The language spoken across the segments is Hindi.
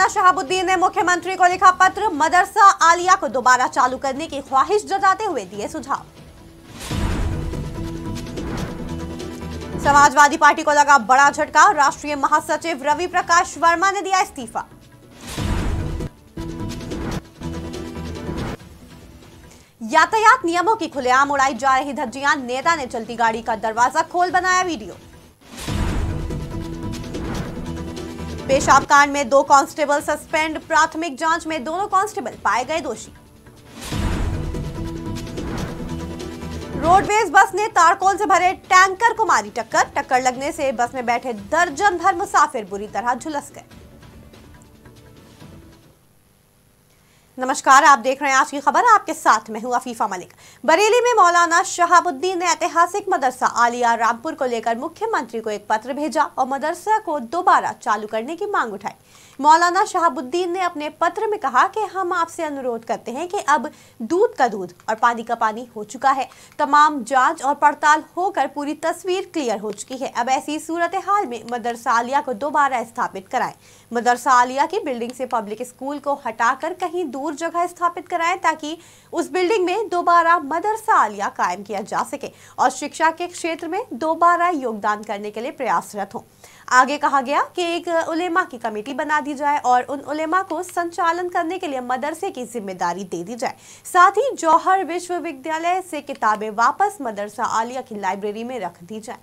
मौलाना शहाबुद्दीन ने मुख्यमंत्री को लिखा पत्र, मदरसा आलिया को दोबारा चालू करने की ख्वाहिश जताते हुए दिए सुझाव। समाजवादी पार्टी को लगा बड़ा झटका, राष्ट्रीय महासचिव रवि प्रकाश वर्मा ने दिया इस्तीफा। यातायात नियमों की खुलेआम उड़ाई जा रही धज्जियाँ, नेता ने चलती गाड़ी का दरवाज़ा खोल बनाया वीडियो। पेशाब कांड में दो कांस्टेबल सस्पेंड, प्राथमिक जाँच में दोनों कांस्टेबल पाए गए दोषी। रोडवेज़ बस ने तारकोल से भरे टैंकर को मारी टक्कर। टक्कर लगने से बस में बैठे दर्जन भर मुसाफिर बुरी तरह झुलस गए। नमस्कार, आप देख रहे हैं आज की खबर। आपके साथ मैं हूँ अफीफा मलिक। बरेली में मौलाना शहाबुद्दीन ने ऐतिहासिक मदरसा आलिया रामपुर को लेकर मुख्यमंत्री को एक पत्र भेजा और मदरसा को दोबारा चालू करने की मांग उठाई। मौलाना शहाबुद्दीन ने अपने पत्र में कहा कि हम आपसे अनुरोध करते हैं कि अब दूध का दूध और पानी का पानी हो चुका है। तमाम जाँच और पड़ताल होकर पूरी तस्वीर क्लियर हो चुकी है। अब ऐसी सूरत हाल में मदरसा आलिया को दोबारा स्थापित कराएँ। मदरसा आलिया की बिल्डिंग से पब्लिक स्कूल को हटाकर कहीं दूर जगह स्थापित कराएँ ताकि उस बिल्डिंग में दोबारा मदरसा आलिया कायम किया जा सके और शिक्षा के क्षेत्र में दोबारा योगदान करने के लिए प्रयासरत हों। आगे कहा गया कि एक उलेमा की कमेटी बना दी जाए और उन उलेमा को संचालन करने के लिए मदरसे की ज़िम्मेदारी दे दी जाए। साथ ही जौहर विश्वविद्यालय से किताबें वापस मदरसा आलिया की लाइब्रेरी में रख दी जाए।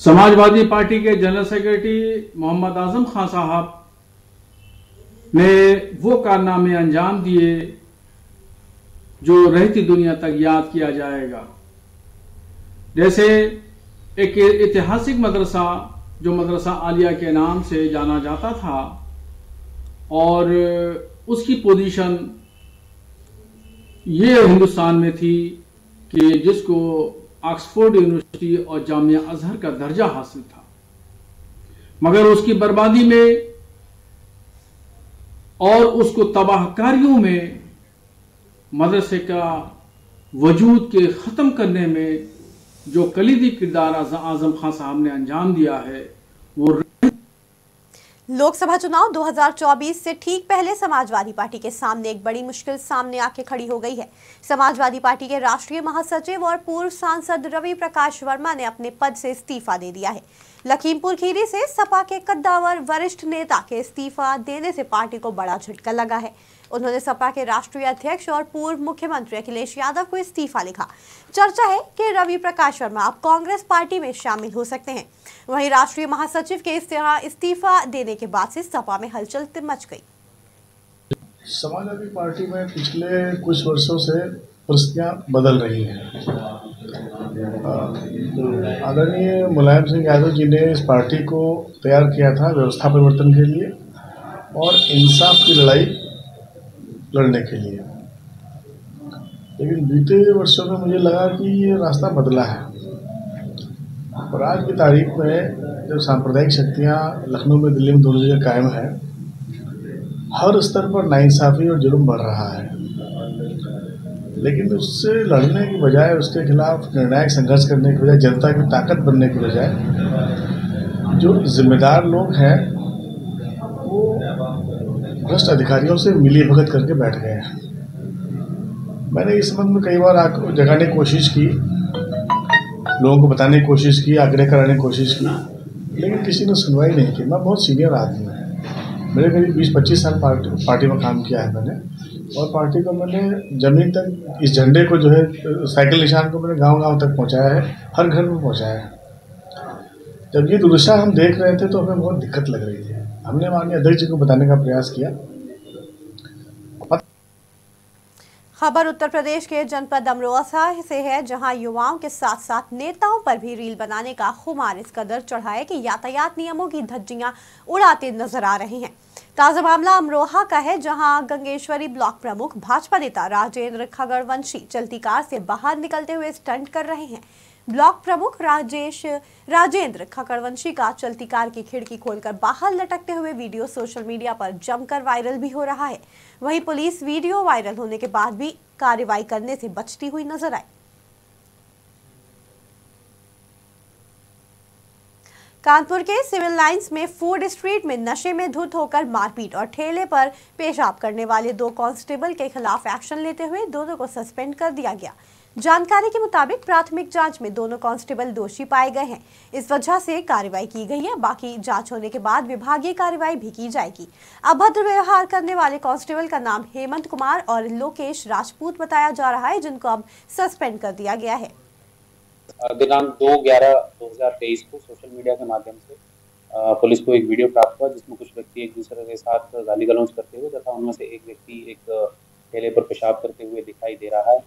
समाजवादी पार्टी के जनरल सेक्रेटरी मोहम्मद आज़म खान साहब ने वो कारनामे अंजाम दिए जो रहती दुनिया तक याद किया जाएगा। जैसे एक ऐतिहासिक मदरसा, जो मदरसा आलिया के नाम से जाना जाता था, और उसकी पोजीशन ये हिंदुस्तान में थी कि जिसको ऑक्सफोर्ड यूनिवर्सिटी और जामिया अजहर का दर्जा हासिल था। मगर उसकी बर्बादी में और उसको तबाहकारियों में मदरसे का वजूद के ख़त्म करने में जो कलीदी किरदार आज़म खान साहब ने अंजाम दिया है, वो लोकसभा चुनाव 2024 से ठीक पहले समाजवादी पार्टी के सामने एक बड़ी मुश्किल सामने आके खड़ी हो गई है। समाजवादी पार्टी के राष्ट्रीय महासचिव और पूर्व सांसद रवि प्रकाश वर्मा ने अपने पद से इस्तीफा दे दिया है। लखीमपुर खीरी से सपा के कद्दावर वरिष्ठ नेता के इस्तीफा देने से पार्टी को बड़ा झटका लगा है। उन्होंने सपा के राष्ट्रीय अध्यक्ष और पूर्व मुख्यमंत्री अखिलेश यादव को इस्तीफा लिखा। चर्चा है कि रवि प्रकाश वर्मा अब कांग्रेस पार्टी में शामिल हो सकते हैं। वहीं राष्ट्रीय महासचिव के इस्तीफा देने के बाद से सपा में हलचल मच गई। समाजवादी पार्टी में पिछले कुछ वर्षों से परिस्थितियाँ बदल रही हैं। आदरणीय मुलायम सिंह यादव जी ने इस पार्टी को तैयार किया था व्यवस्था परिवर्तन के लिए और इंसाफ की लड़ाई लड़ने के लिए। लेकिन बीते वर्षों में मुझे लगा कि ये रास्ता बदला है। और आज की तारीख में जब सांप्रदायिक शक्तियाँ लखनऊ में दिल्ली में दोनों जगह कायम है, हर स्तर पर नाइंसाफ़ी और जुर्म बढ़ रहा है। लेकिन उससे लड़ने की बजाय, उसके खिलाफ निर्णायक संघर्ष करने की बजाय, जनता की ताकत बनने की बजाय, जो जिम्मेदार लोग हैं, वो भ्रष्ट अधिकारियों से मिली भगत करके बैठ गए हैं। मैंने इस संबंध में कई बार जगाने की कोशिश की, लोगों को बताने की कोशिश की, आग्रह कराने की कोशिश की, लेकिन किसी ने सुनवाई नहीं की। मैं बहुत सीनियर आदमी हूँ। मेरे करीब बीस, पच्चीस साल पार्टी पार्टी में काम किया है मैंने। और पार्टी को मैंने ज़मीन तक, इस झंडे को जो है, साइकिल निशान को मैंने गाँव गाँव तक पहुँचाया है, हर घर में पहुँचाया है। जब ये दुर्दशा हम देख रहे थे तो हमें बहुत दिक्कत लग रही थी। हमने माननीय अध्यक्ष जी को बताने का प्रयास किया। खबर उत्तर प्रदेश के जनपद अमरोहा से है, जहाँ युवाओं के साथ साथ नेताओं पर भी रील बनाने का खुमार इस कदर चढ़ा है कि यातायात नियमों की धज्जियाँ उड़ाते नज़र आ रहे हैं। ताज़ा मामला अमरोहा का है, जहाँ गंगेश्वरी ब्लॉक प्रमुख भाजपा नेता राजेंद्र खगड़वंशी चलती कार से बाहर निकलते हुए स्टंट कर रहे हैं। ब्लॉक प्रमुख राजेश, राजेंद्र खकड़वंशी का चलती कार की खिड़की खोलकर बाहर लटकते हुए वीडियो सोशल मीडिया पर जमकर वायरल भी हो रहा है। वहीं पुलिस वीडियो वायरल होने के बाद भी कार्रवाई करने से बचती हुई नज़र आई। कानपुर के सिविल लाइंस में फ़ूड स्ट्रीट में नशे में धुत होकर मारपीट और ठेले पर पेशाब करने वाले दो कांस्टेबल के खिलाफ एक्शन लेते हुए दोनों को सस्पेंड कर दिया गया। जानकारी के मुताबिक प्राथमिक जाँच में दोनों कांस्टेबल दोषी पाए गए हैं। इस वजह से कार्रवाई की गई है। बाकी जाँच होने के बाद विभागीय कार्रवाई भी की जाएगी। अभद्र व्यवहार करने वाले कांस्टेबल का नाम हेमंत कुमार और लोकेश राजपूत बताया जा रहा है, जिनको अब सस्पेंड कर दिया गया है। दिनांक दो ग्यारह दो हज़ार तेईस को सोशल मीडिया के माध्यम से पुलिस को एक वीडियो प्राप्त हुआ जिसमें कुछ व्यक्ति एक दूसरे के साथ गाली गलौज करते हुए तथा उनमें से एक व्यक्ति एक ठेले पर पेशाब करते हुए दिखाई दे रहा है।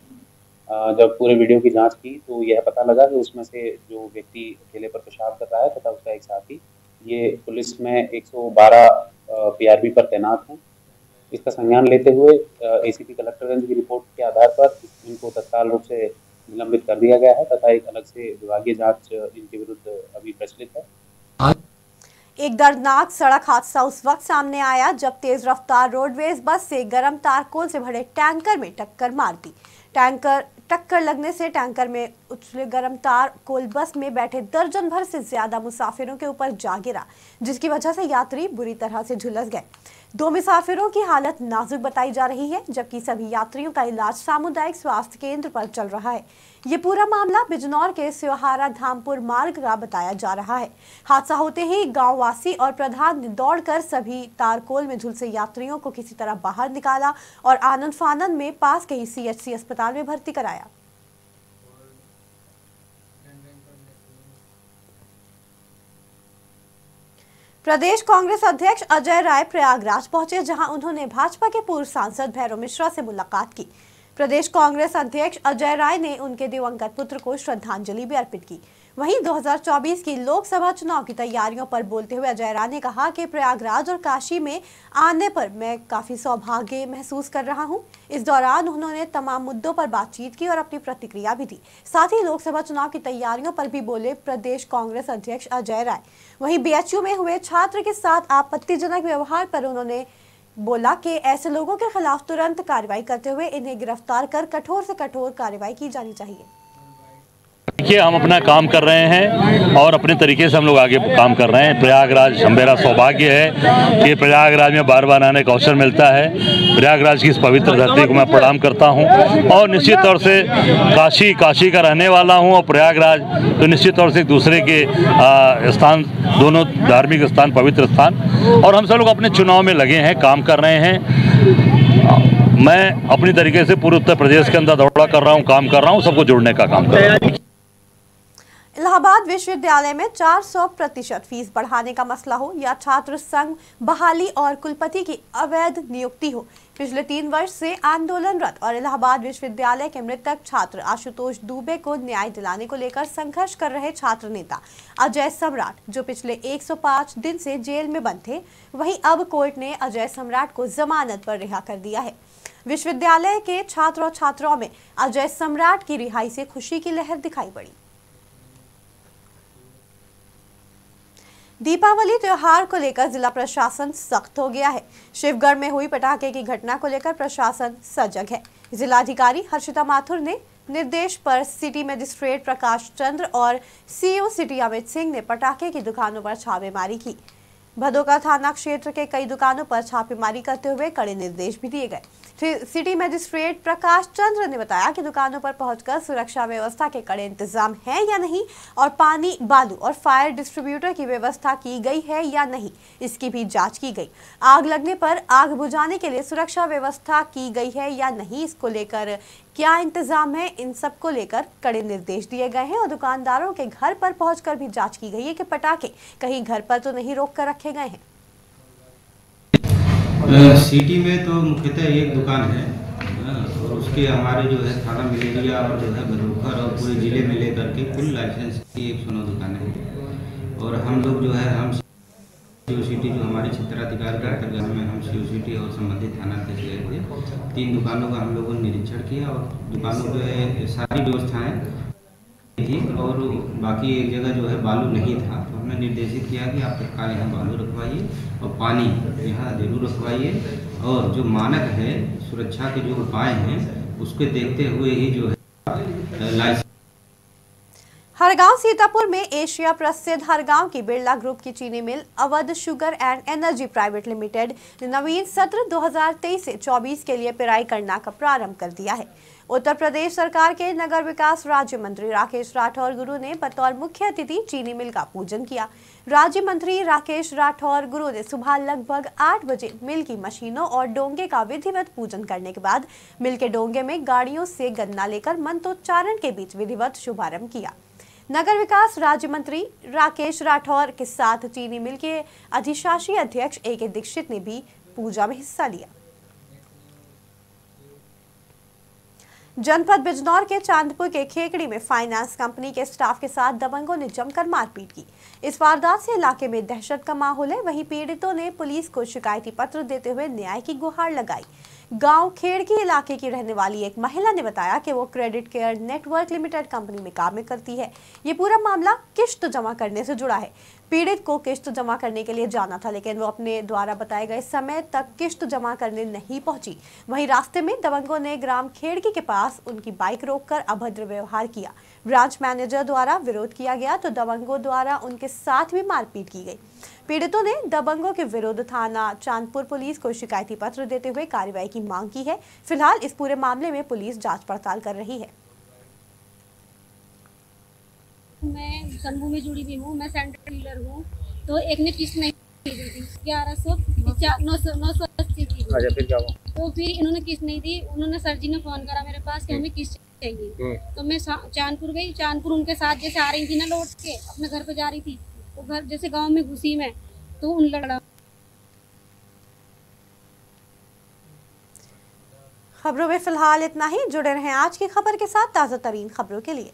जब पूरे वीडियो की जाँच की तो यह पता लगा कि उसमें से जो व्यक्ति ठेले पर पेशाब कर रहा है तथा उसका एक साथी, ये पुलिस में 112 पीआरबी पर तैनात हैं। इसका संज्ञान लेते हुए एसीपी कलेक्टरगंज की रिपोर्ट के आधार पर इनको तत्काल रूप से निलंबित कर दिया गया है तथा एक अलग से विभागीय जाँच इनके विरुद्ध अभी प्रचलित है। एक दर्दनाक सड़क हादसा उस वक्त सामने आया जब तेज रफ्तार रोडवेज़ बस से गर्म तारकोल से भरे टैंकर में टक्कर मार दी। टैंकर, टक्कर लगने से टैंकर में उछले गर्म तार कोल बस में बैठे दर्जन भर से ज़्यादा मुसाफिरों के ऊपर जा गिरा, जिसकी वजह से यात्री बुरी तरह से झुलस गए। दो मुसाफिरों की हालत नाजुक बताई जा रही है, जबकि सभी यात्रियों का इलाज सामुदायिक स्वास्थ्य केंद्र पर चल रहा है। ये पूरा मामला बिजनौर के सिवहारा धामपुर मार्ग का बताया जा रहा है। हादसा होते ही गाँव वासी और प्रधान ने दौड़कर सभी तारकोल में झुलसे यात्रियों को किसी तरह बाहर निकाला और आनंद फानंद में पास के ही सीएचसी अस्पताल में भर्ती कराया। प्रदेश कांग्रेस अध्यक्ष अजय राय प्रयागराज पहुँचे, जहाँ उन्होंने भाजपा के पूर्व सांसद भैरव मिश्रा से मुलाकात की। प्रदेश कांग्रेस अध्यक्ष अजय राय ने उनके दिवंगत पुत्र को श्रद्धांजलि भी अर्पित की। वहीं 2024 की लोकसभा चुनाव की तैयारियों पर बोलते हुए अजय राय ने कहा कि प्रयागराज और काशी में आने पर मैं काफ़ी सौभाग्य महसूस कर रहा हूँ। इस दौरान उन्होंने तमाम मुद्दों पर बातचीत की और अपनी प्रतिक्रिया भी दी। साथ ही लोकसभा चुनाव की तैयारियों पर भी बोले प्रदेश कांग्रेस अध्यक्ष अजय राय। वहीं बीएचयू में हुए छात्र के साथ आपत्तिजनक व्यवहार पर उन्होंने बोला कि ऐसे लोगों के खिलाफ तुरंत कार्रवाई करते हुए इन्हें गिरफ़्तार कर कठोर से कठोर कार्रवाई की जानी चाहिए। देखिए, हम अपना काम कर रहे हैं और अपने तरीके से हम लोग आगे काम कर रहे हैं। प्रयागराज मेरा सौभाग्य है कि प्रयागराज में बार बार आने का अवसर मिलता है। प्रयागराज की इस पवित्र धरती को मैं प्रणाम करता हूँ और निश्चित तौर से काशी काशी का रहने वाला हूँ और प्रयागराज तो निश्चित तौर से एक दूसरे के स्थान, दोनों धार्मिक स्थान, पवित्र स्थान। और हम सब लोग अपने चुनाव में लगे हैं, काम कर रहे हैं। मैं अपनी तरीके से पूरे उत्तर प्रदेश के अंदर दौड़ा कर रहा हूँ, काम कर रहा हूँ, सबको जुड़ने का काम कर रहा हूँ। इलाहाबाद विश्वविद्यालय में 400 प्रतिशत फ़ीस बढ़ाने का मसला हो, या छात्र संघ बहाली और कुलपति की अवैध नियुक्ति हो। पिछले तीन वर्ष से आंदोलनरत और इलाहाबाद विश्वविद्यालय के मृतक छात्र आशुतोष दुबे को न्याय दिलाने को लेकर संघर्ष कर रहे छात्र नेता अजय सम्राट, जो पिछले 105 दिन से जेल में बंद थे, वहीं अब कोर्ट ने अजय सम्राट को जमानत पर रिहा कर दिया है। विश्वविद्यालय के छात्र और छात्राओं में अजय सम्राट की रिहाई से खुशी की लहर दिखाई पड़ी। दीपावली त्योहार को लेकर जिला प्रशासन सख्त हो गया है। शिवगढ़ में हुई पटाखे की घटना को लेकर प्रशासन सजग है। जिलाधिकारी हर्षिता माथुर ने निर्देश पर सिटी मजिस्ट्रेट प्रकाश चंद्र और सीओ सिटी अमित सिंह ने पटाखे की दुकानों पर छापेमारी की। भदोका थाना क्षेत्र के कई दुकानों पर छापेमारी करते हुए कड़े निर्देश भी दिए गए। सिटी मजिस्ट्रेट प्रकाश चंद्र ने बताया कि दुकानों पर पहुंचकर सुरक्षा व्यवस्था के कड़े इंतज़ाम है या नहीं, और पानी, बालू और फायर डिस्ट्रीब्यूटर की व्यवस्था की गई है या नहीं, इसकी भी जाँच की गई। आग लगने पर आग बुझाने के लिए सुरक्षा व्यवस्था की गई है या नहीं, इसको लेकर क्या इंतज़ाम है, इन सबको लेकर कड़े निर्देश दिए गए हैं, और दुकानदारों के घर पर पहुंचकर भी जाँच की गई है कि पटाखे कहीं घर पर तो नहीं रोक कर रखे गए हैं। सिटी में तो मुख्यतः एक दुकान है और उसके हमारे जो है थाना मलेरिया और जो है बदोखर और पूरे ज़िले में लेकर के कुल लाइसेंस की एक सौ नौ दुकान है। और हम लोग जो है हम सी सिटी जो हमारे क्षेत्राधिकार के अंतर्गत में हम सी सिटी और संबंधित थाना अध्यक्ष गए थे तीन दुकानों का हम लोगों ने निरीक्षण किया और दुकानों है सारी व्यवस्थाएँ थी और बाकी एक जगह जो है बालू नहीं था। तो हमने निर्देशित किया कि आप तत्काल यहाँ बालू रखवाइए और पानी यहाँ ज़रूर रखवाइए और जो मानक है, सुरक्षा के जो उपाय हैं, उसके देखते हुए ही जो है, लाइसेंस हरगांव सीतापुर में एशिया प्रसिद्ध हरगांव की बिरला ग्रुप की चीनी mill Awadh sugar and energy private limited नवीन सत्र 2023 से 24 के लिए पिराई करना का प्रारंभ कर दिया है। उत्तर प्रदेश सरकार के नगर विकास राज्य मंत्री राकेश राठौर गुरु ने बतौर मुख्य अतिथि चीनी मिल का पूजन किया। राज्य मंत्री राकेश राठौर गुरु ने सुबह लगभग आठ बजे मिल की मशीनों और डोंगे का विधिवत पूजन करने के बाद मिल के डोंगे में गाड़ियों से गन्ना लेकर मंत्रोच्चारण के बीच विधिवत शुभारंभ किया। नगर विकास राज्य मंत्री राकेश राठौर के साथ चीनी मिल के अधिशासी अध्यक्ष ए के दीक्षित ने भी पूजा में हिस्सा लिया। जनपद बिजनौर के चांदपुर के खेकड़ी में फाइनेंस कंपनी के स्टाफ के साथ दबंगों ने जमकर मारपीट की। इस वारदात से इलाके में दहशत का माहौल है। वहीं पीड़ितों ने पुलिस को शिकायती पत्र देते हुए न्याय की गुहार लगाई। गाँव खेड़की इलाके की रहने वाली एक महिला ने बताया कि वो credit care network limited company में काम करती है। ये पूरा मामला किश्त जमा करने से जुड़ा है। पीड़ित को किश्त जमा करने के लिए जाना था, लेकिन वो अपने द्वारा बताए गए समय तक किश्त जमा करने नहीं पहुँची। वहीं रास्ते में दबंगों ने ग्राम खेड़की के पास उनकी बाइक रोककर अभद्र व्यवहार किया। ब्रांच मैनेजर द्वारा विरोध किया गया तो दबंगों द्वारा उनके साथ भी मारपीट की गई। पीड़ितों ने दबंगों के विरुद्ध थाना चांदपुर पुलिस को शिकायती पत्र देते हुए कार्रवाई की मांग की है। फ़िलहाल इस पूरे मामले में पुलिस जाँच पड़ताल कर रही है। मैं संभू में जुड़ी हुई हूँ मैं सेंटर डीलर हूँ तो एक ने किस्त नहीं दी थी। ग्यारह सौ नौ सौ नौ सौ अस्सी की अच्छा फिर तो फिर इन्होंने किस्त नहीं दी। उन्होंने सर जी ने फ़ोन करा मेरे पास कि हमें किस्त चाहिए। हम्म। तो मैं चांदपुर गई। चांदपुर उनके साथ जैसे आ रही थी ना लौट के अपने घर पे जा रही थी। तो घर जैसे गाँव में घुसी में तो उन लड़ा खबरों में फ़िलहाल इतना ही, जुड़े रहें आज की खबर के साथ ताज़ा तरीन खबरों के लिए।